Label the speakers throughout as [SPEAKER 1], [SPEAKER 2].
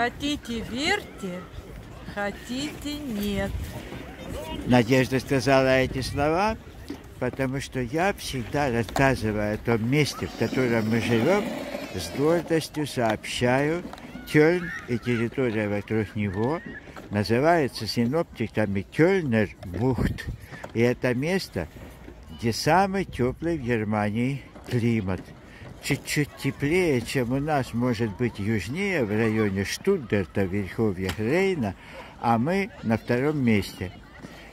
[SPEAKER 1] Хотите верьте, хотите нет.
[SPEAKER 2] Надежда сказала эти слова, потому что я всегда рассказываю о том месте, в котором мы живем, с гордостью сообщаю, Кёльн и территория вокруг него называется синоптиками Кёльнер Бухт. И это место, где самый теплый в Германии климат. Чуть-чуть теплее, чем у нас, может быть, южнее, в районе Штутгарта, в верховьях Рейна, а мы на втором месте.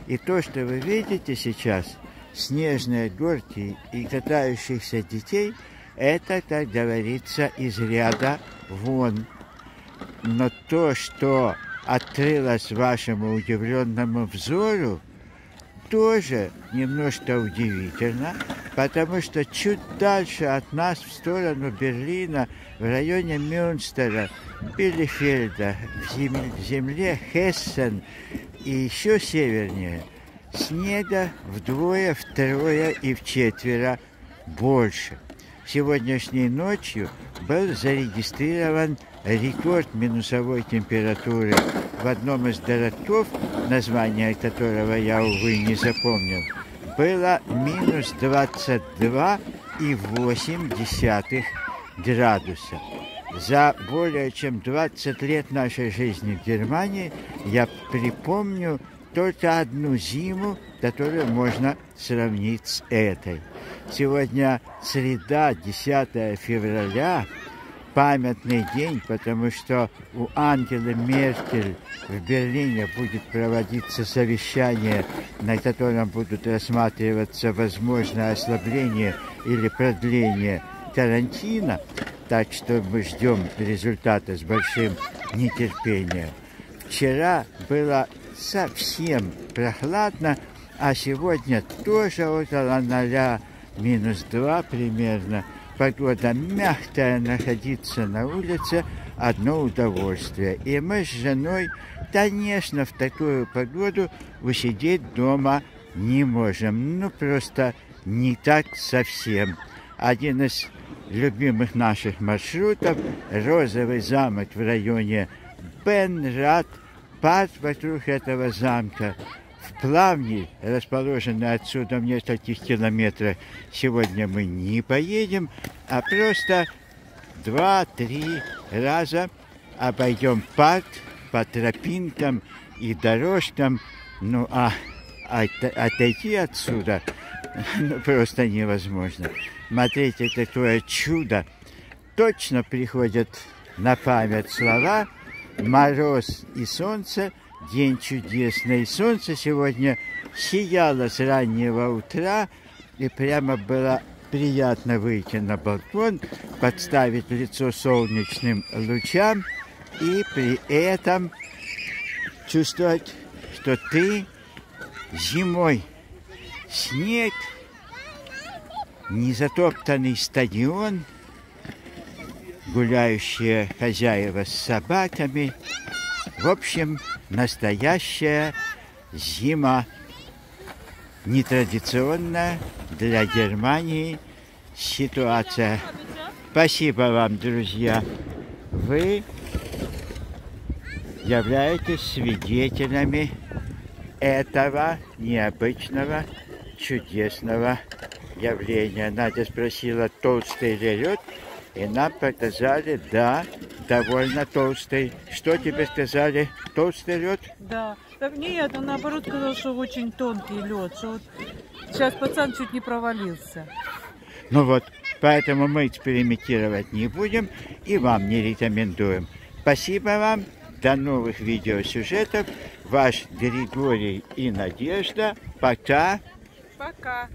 [SPEAKER 2] И то, что вы видите сейчас, снежные горки и катающихся детей, это, как говорится, из ряда вон. Но то, что открылось вашему удивленному взору, тоже немножко удивительно, потому что чуть дальше от нас, в сторону Берлина, в районе Мюнстера, Билефельда, в земле, Хессен и еще севернее, снега вдвое, втрое и в четверо больше. Сегодняшней ночью был зарегистрирован рекорд минусовой температуры в одном из городков, название которого я, увы, не запомнил, было минус 22,8 градуса. За более чем 20 лет нашей жизни в Германии я припомню только одну зиму, которую можно сравнить с этой. Сегодня среда, 10 февраля, памятный день, потому что у Ангелы Меркель в Берлине будет проводиться совещание, на котором будут рассматриваться возможное ослабление или продление карантина. Так что мы ждем результата с большим нетерпением. Вчера было совсем прохладно, а сегодня тоже около ноля, минус два примерно – погода мягкая, находиться на улице – одно удовольствие. И мы с женой, конечно, в такую погоду усидеть дома не можем. Ну, просто не так совсем. Один из любимых наших маршрутов – Розовый замок в районе Бенрад, парк вокруг этого замка – в Плавни, расположенной отсюда в нескольких километрах, сегодня мы не поедем, а просто два-три раза обойдем парк по тропинкам и дорожкам. Ну, а отойти отсюда ну, просто невозможно. Смотрите, какое чудо. Точно приходят на память слова «Мороз и солнце» день чудесный. Солнце сегодня сияло с раннего утра, и прямо было приятно выйти на балкон, подставить лицо солнечным лучам и при этом чувствовать, что ты зимой снег, незатоптанный стадион, гуляющие хозяева с собаками. В общем, настоящая зима, нетрадиционная для Германии ситуация. Спасибо вам, друзья. Вы являетесь свидетелями этого необычного, чудесного явления. Надя спросила, толстый ли лед, и нам показали, да, довольно толстый. Что тебе сказали? Толстый лед?
[SPEAKER 1] Да. Так нет, он наоборот сказал, что очень тонкий лед. Что вот сейчас пацан чуть не провалился.
[SPEAKER 2] Ну вот, поэтому мы экспериментировать не будем и вам не рекомендуем. Спасибо вам. До новых видеосюжетов. Ваш Григорий и Надежда. Пока.
[SPEAKER 1] Пока.